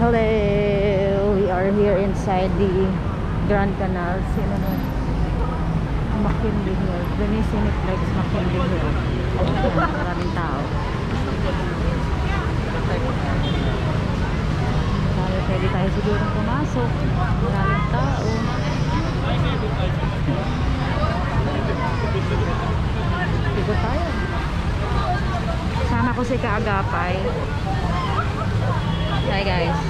Hello! We are here inside the Grand Canal. Sino na? McKinley Hill. Venice Cineplex McKinley Hill. Ayan, maraming tao. Tayo, pwede tayo siguro pumasok. Maraming tao. Sigo tayo. Sama ko si Kaagapay. Hi guys.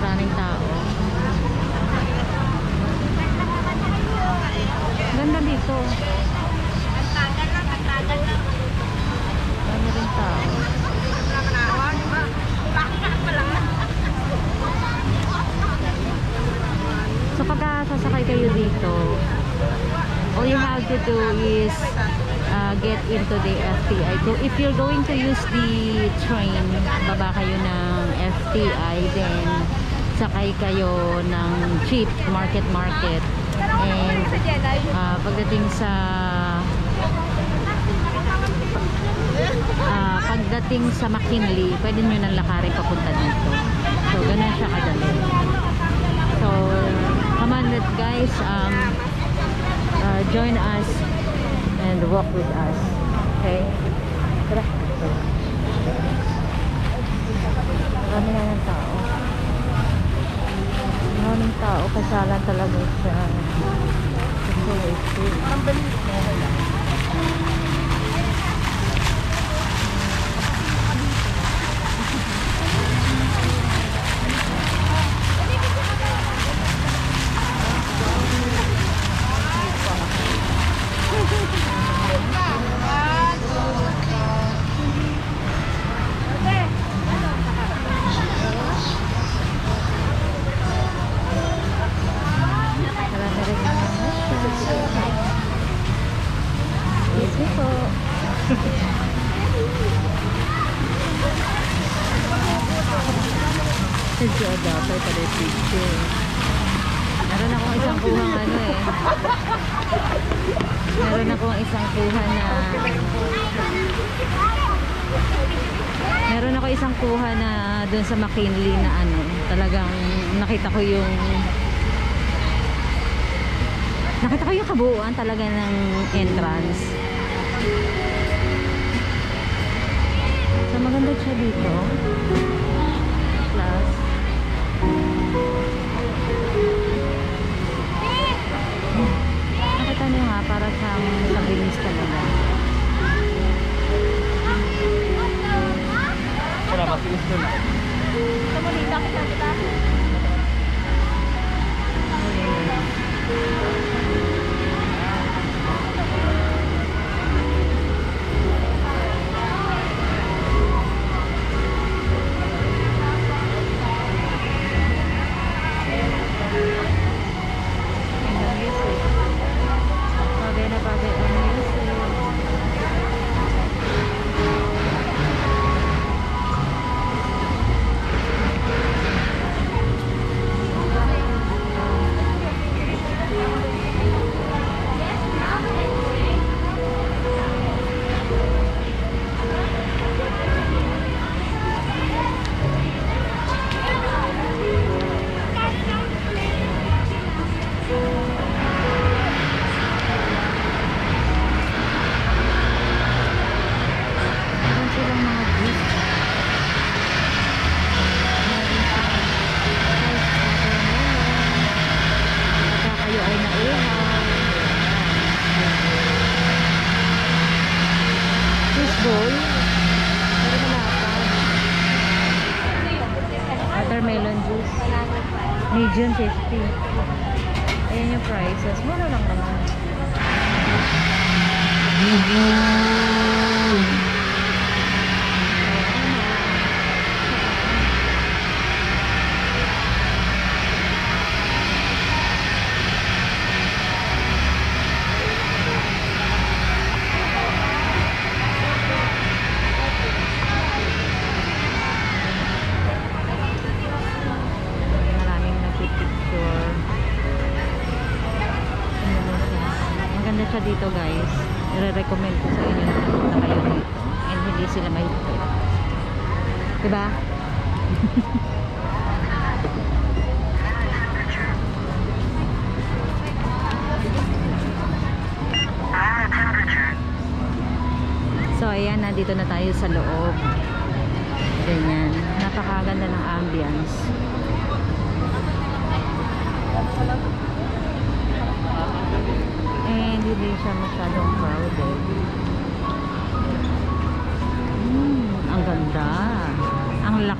Maraming tao. Ganda dito. Dami rin tao. So pagka sasakay kayo dito, all you have to do is uh, get into the FTI. So if you're going to use the train, baba kayo ng FTI, then sakay kayo ng jeep, market market. And uh, pagdating sa uh, pagdating sa McKinley, pwede nyo nang lakarin papunta dito. So ganun siya kadali. So come on guys, um, uh, join us walk with us. Akong isang kuha na Meron ako isang kuha na doon sa McKinley na ano, talagang nakita ko yung Nakita ko yung kabuuan talaga ng entrance. So maganda siya dito. Watermelon juice. Medium 50. Ayan yung prices. Mura lang naman. Maraming diba? So ayan, nandito na tayo sa loob. Ganyan. Napakaganda ng ambience. And hindi siya masyadong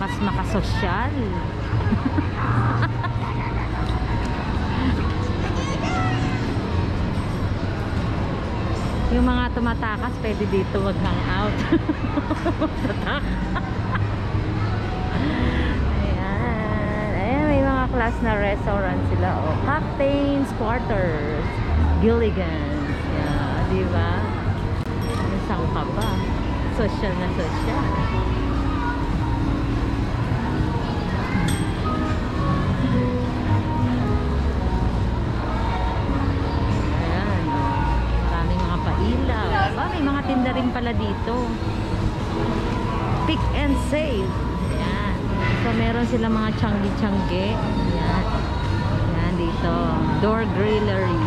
Lakas makasosyal. Yung mga tumatakas, pwede dito mag-hangout. Ayan. Ayan, may mga class na restaurant sila. Oh. Captain's Quarters. Gilligan's. Yeah, di ba? Saan ka ba? Social na social. Tinda rin pala dito. Pick and save. Ayan. So, meron sila mga changi-changi. Ayan. Ayan, dito. Door grillery.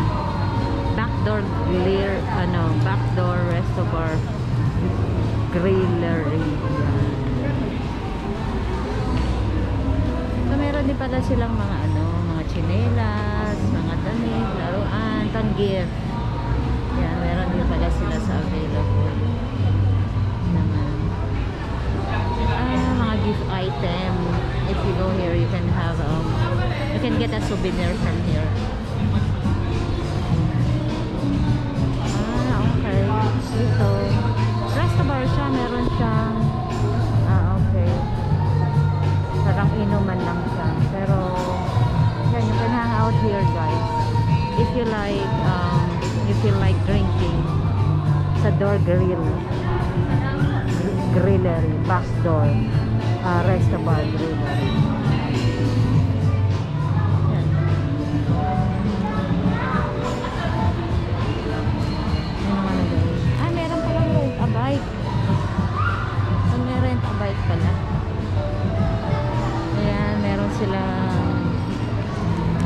Backdoor grill, ano, backdoor restaurant grillery. So, meron din pala silang mga ano, mga chinelas, mga damit, laruan, tanggif. Yan, meron din pala sila sa available. Naman. Ah, mga gift item. If you go here, you can have, um, you can get a souvenir from here. Ah, okay. Dito. Resto bar siya, meron siyang, ah, okay. Parang inuman lang siya. Pero, yan, you can hang out here, guys. If you like, um, you feel like drinking sa door grill. Gr- Grillery, back door. Uh, grillery. Yan naman ang guys. Ah, meron palang rent a bike. Ah, may rent a bike pala. Ayan, meron silang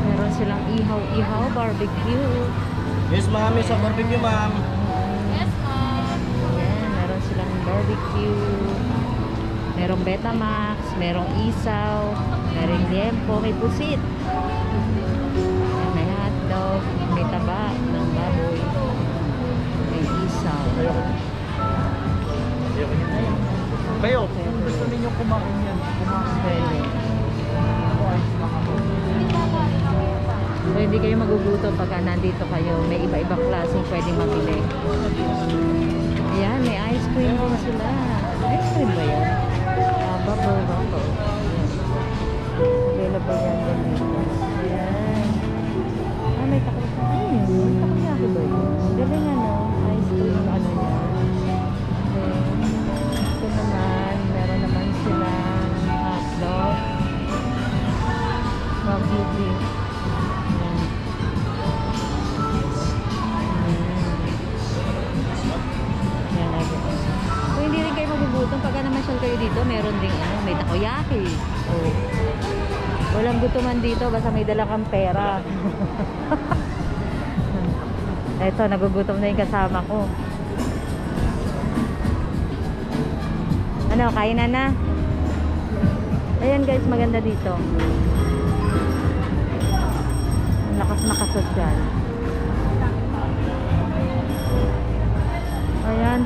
meron silang ihaw-ihaw barbecue. Yes, ma'am. May sa barbecue, ma'am. Ayan, meron silang barbecue. Merong Betamax, merong isaw, merong liempo, may pusit. Ayan, may hotdog, may taba ng baboy. May isaw. Kayo, kung gusto ninyo kumain yan, kumain Pwede. Ako ay So, hindi kayo magugutom pagka nandito kayo. May iba-ibang klaseng pwedeng mabili. Ayan, may ice cream din sila. Ice cream ba yan? Ah, bubble bubble. Available yan din magugutom, pagka namasyal kayo dito, meron ding ano, may takoyaki. Oh. Walang gutuman dito, basta may dala kang pera. Eto, nagugutom na yung kasama ko. Ano, kain na na? Ayan guys, maganda dito. Ang lakas makasosyal.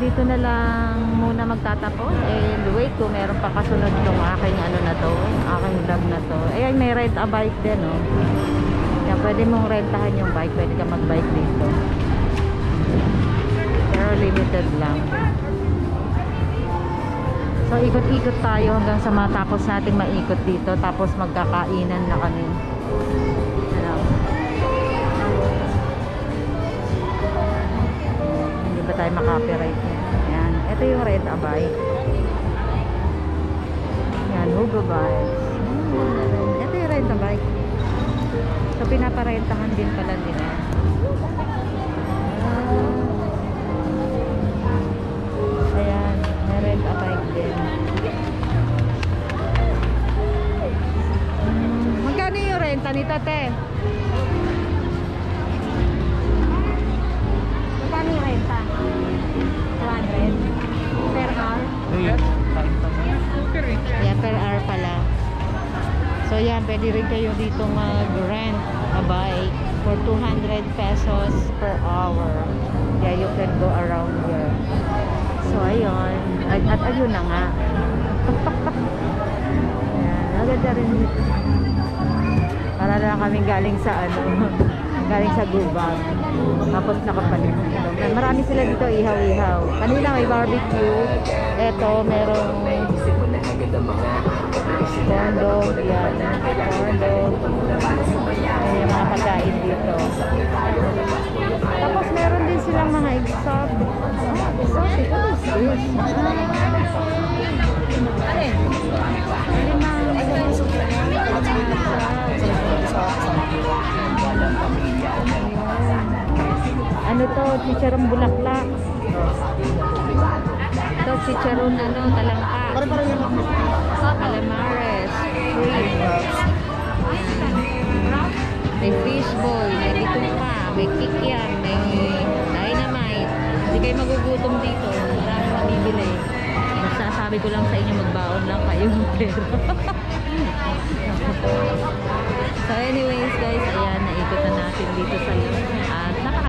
Dito na lang muna magtatapos. And wait ko, meron pa kasunod tong aking ano na to, aking vlog na to. Ayan, may rent a bike din, oh. Kaya pwede mong rentahan yung bike, pwede ka mag-bike dito. Pero limited lang. So, ikot-ikot tayo hanggang sa matapos nating maikot dito. Tapos magkakainan na kami. Ano? Tayo makapiright? Ito yung red abay. Yan, Hugo Vibes. Hmm. Ito yung red abay. So, pinaparentahan din pala nila. Ah. Ayan, may red abay din. Hmm. Magkano yung renta nito, te? So yan, pwede rin kayo dito mag-rent a bike for 200 pesos per hour. Yeah, you can go around here. So ayun, at, at ayun na nga. Ayan, maganda rin dito. Para na kaming galing sa ano, galing sa Gubag. Tapos nakapalit dito. Marami sila dito ihaw-ihaw. Kanina may barbecue. Eto, merong Kondo, yan. Kondo. Ayan yung mga pagkain dito. Tapos meron din silang mga exotic. Ah, exotic. What is? Ano to? Chicharong bulaklak. Ito, chicharon ano, talangka. Calamares, shrimp, may fishball, may bituka, may kikiam, may dynamite. Hindi kayo magugutom dito. Marami mabibili. Basta sabi ko lang sa inyo, magbaon lang kayo ng pera. so anyways guys, ayan, naikot na natin dito sa at